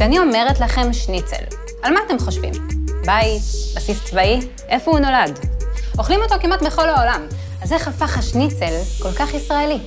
כשאני אומרת לכם שניצל, על מה אתם חושבים? בית? בסיס צבאי? איפה הוא נולד? אוכלים אותו כמעט בכל העולם, אז איך הפך השניצל כל כך ישראלי?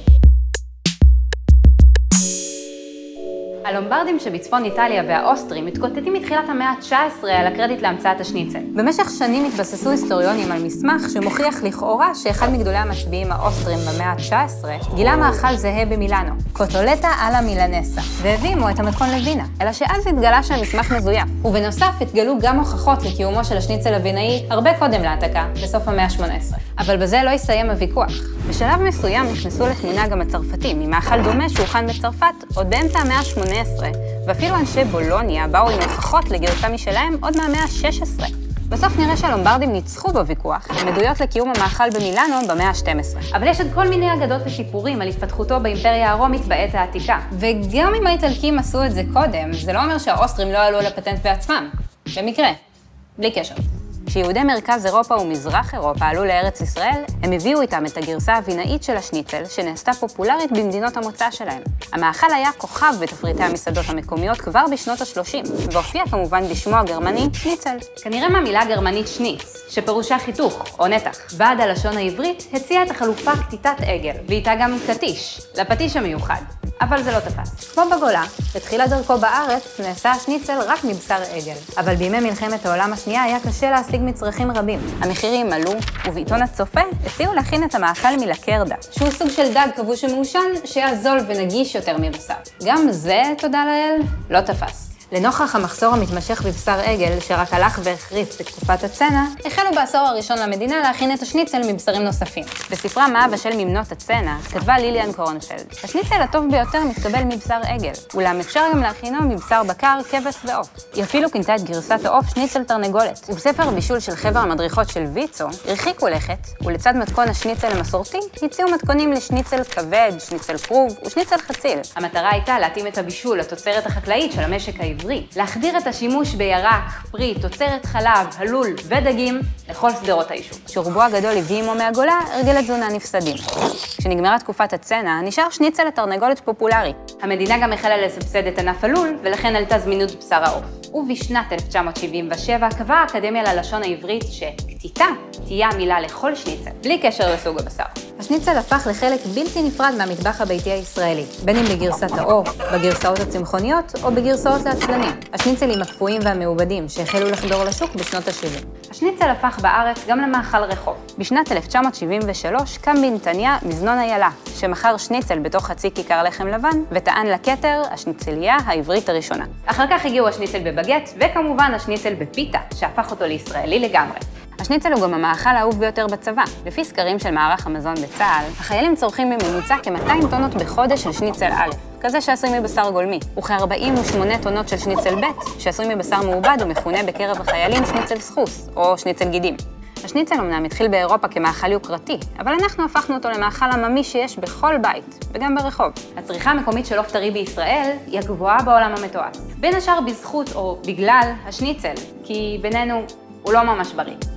הלומברדים שבצפון איטליה והאוסטרים מתקוטטים מתחילת המאה ה-19 על הקרדיט להמצאת השניצל. במשך שנים התבססו היסטוריונים על מסמך שמוכיח לכאורה שאחד מגדולי המצביעים האוסטרים במאה ה-19 גילה מאכל זהה במילאנו, קוטולטה אלה מילנסה, והביאו את המתכון לווינה. אלא שאז התגלה שהמסמך מזויף, ובנוסף התגלו גם הוכחות לקיומו של השניצל הווינאי הרבה קודם להעתקה, בסוף המאה ה-18. אבל בזה לא הסתיים הוויכוח. בשלב מסוים נכנסו לתמונה גם הצרפתים, ממאכל דומה שהוכן בצרפת עוד באמצע המאה ה-18, ואפילו אנשי בולוניה באו עם הוכחות לגרסה משלהם עוד מהמאה ה-16. בסוף נראה שהלומברדים ניצחו בוויכוח, עם עדויות לקיום המאכל במילאנו במאה ה-12. אבל יש עוד כל מיני אגדות וסיפורים על התפתחותו באימפריה הרומית בעת העתיקה. וגם אם האיטלקים עשו את זה קודם, זה לא אומר שהאוסטרים לא עלו על הפטנט בעצמם. במקרה. בלי קשר. כשיהודי מרכז אירופה ומזרח אירופה עלו לארץ ישראל, הם הביאו איתם את הגרסה הווינאית של השניצל, שנעשתה פופולרית במדינות המוצא שלהם. המאכל היה כוכב בתפריטי המסעדות המקומיות כבר בשנות ה-30, והופיע כמובן בשמו הגרמני שניצל. כנראה מהמילה הגרמנית שניץ, שפירושה חיתוך או נתח. ועד הלשון העברית הציע את החלופה קטיטת עגל, ואיתה גם קטיש, לפטיש המיוחד. אבל זה לא תפס. כמו בגולה, בתחילת דרכו בארץ נעשה השניצל רק מבשר עגל. אבל בימי מלחמת העולם השנייה היה קשה להשיג מצרכים רבים. המחירים עלו, ובעיתון הצופה הציעו להכין את המאכל מלקרדה, שהוא סוג של דג כבוש ומעושן שהיה זול ונגיש יותר מבשר. גם זה, תודה לאל, לא תפס. לנוכח המחסור המתמשך בבשר עגל, שרק הלך והחריף בתקופת הצנע, החלו בעשור הראשון למדינה להכין את השניצל מבשרים נוספים. בספרה מה אבשל ממנות הצנע, כתבה ליליאן קורנפלד, השניצל הטוב ביותר מתקבל מבשר עגל, אולם אפשר גם להכינו מבשר בקר, כבש ועוף. היא אפילו כינתה את גרסת העוף שניצל תרנגולת. ובספר הבישול של חבר המדריכות של ויצו, הרחיקו לכת, ולצד מתכון השניצל המסורתי, הציעו מתכונים לשניצל כבד, שניצל כרוב ושניצל חציל. המטרה הייתה להתאים את הבישול לתוצרת החקלאית של המשק העברי. העברי, להחדיר את השימוש בירק, פרי, תוצרת חלב, הלול ודגים לכל שדרות היישוב. שרובו הגדול הביא עמו מהגולה הרגלי תזונה נפסדים. כשנגמרה תקופת הצנע, נשאר שניצל לתרנגולת פופולרי. המדינה גם החלה לסבסד את ענף הלול, ולכן עלתה זמינות בשר העוף. ובשנת 1977 קבעה האקדמיה ללשון העברית שקטיטה תהיה המילה לכל שניצל, בלי קשר לסוג הבשר. השניצל הפך לחלק בלתי נפרד מהמטבח הביתי הישראלי, בין אם בגרסת העוף, בגרסאות הצמחוניות או בגרסאות לעצלנים. השניצלים הקפואים והמעובדים שהחלו לחדור לשוק בשנות ה-70. השניצל הפך בארץ גם למאכל רחוב. בשנת 1973 קם בנתניה מזנון איילה, שמכר שניצל בתוך חצי כיכר לחם לבן, וטען לכתר השניצליה העברית הראשונה. אחר כך הגיעו השניצל בבגט, וכמובן השניצל בפיתה, שהפך אותו לישראלי לגמרי. השניצל הוא גם המאכל האהוב ביותר בצבא. לפי סקרים של מערך המזון בצה"ל, החיילים צורכים בממוצע כ-200 טונות בחודש של שניצל א', כזה שעשוי מבשר גולמי, וכ-48 טונות של שניצל ב', שעשוי מבשר מעובד ומכונה בקרב החיילים שניצל סחוס, או שניצל גידים. השניצל אמנם התחיל באירופה כמאכל יוקרתי, אבל אנחנו הפכנו אותו למאכל עממי שיש בכל בית, וגם ברחוב. הצריכה המקומית של עוף טרי בישראל היא הגבוהה בעולם המתועש. בין השאר בזכות או בגלל השניצל, כי בינינו הוא לא ממש בריא.